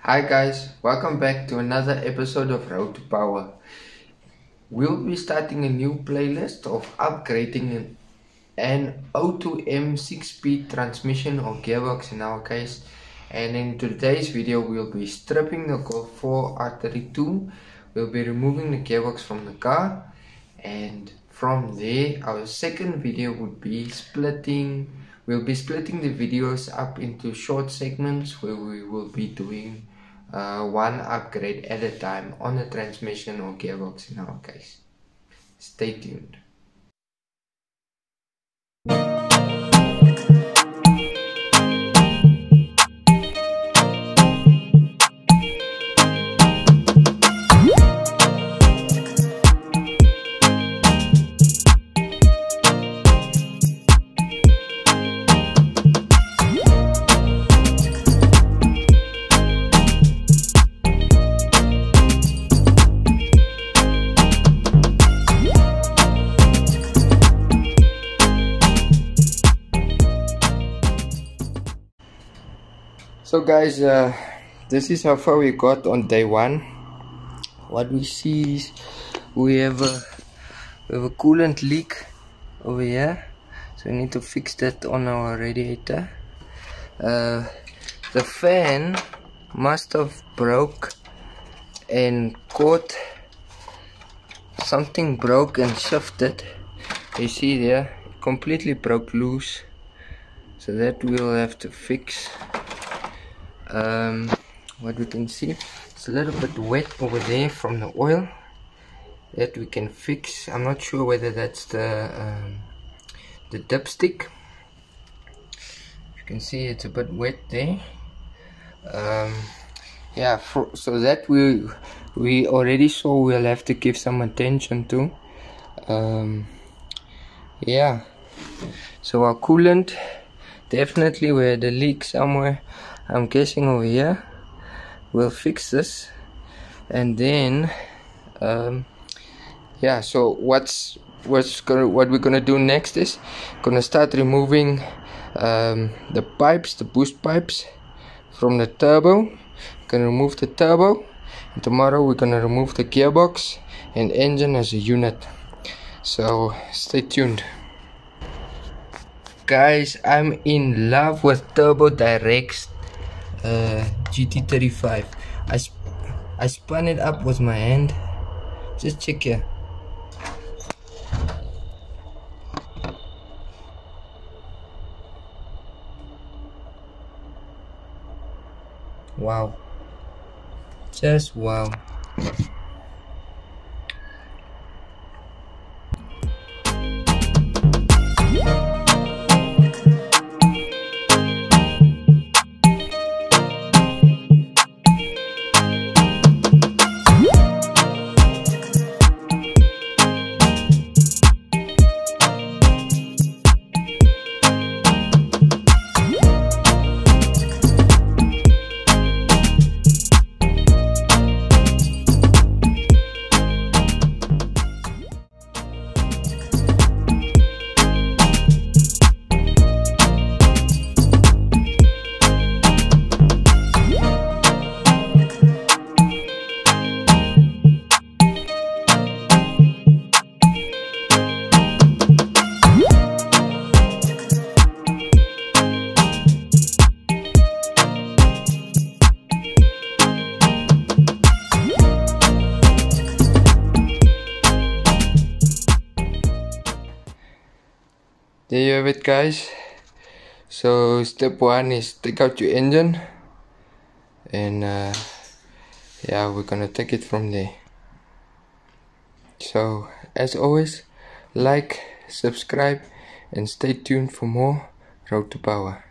Hi guys, welcome back to another episode of Road to Power. We'll be starting a new playlist of upgrading an, an 02M 6-speed transmission or gearbox in our case. And in today's video we'll be stripping the Golf 4 R32. We'll be removing the gearbox from the car. And from there our second video would be splitting We'll be splitting the videos up into short segments where we will be doing uh, one upgrade at a time on the transmission or gearbox in our case. Stay tuned. So guys uh, this is how far we got on day one. What we see is we have a we have a coolant leak over here. So we need to fix that on our radiator. Uh, the fan must have broke and caught something broke and shifted. You see there completely broke loose. So that we'll have to fix um, what we can see it's a little bit wet over there from the oil that we can fix. I'm not sure whether that's the um, the dipstick. You can see it's a bit wet there. Um, yeah for, so that we we already saw we'll have to give some attention to. Um, yeah. So our coolant definitely we had a leak somewhere I'm guessing over here. We'll fix this. And then um, yeah so what's what's gonna what we're gonna do next is gonna start removing um, the pipes the boost pipes from the turbo. Gonna remove the turbo. And tomorrow we're gonna remove the gearbox and engine as a unit. So stay tuned. Guys i'm in love with turbo directs uh, GT35 I, sp I spun it up with my hand. Just check here. Wow. Just wow there you have it guys? So step one is take out your engine. And uh, yeah we're gonna take it from there. So as always like subscribe and stay tuned for more road to power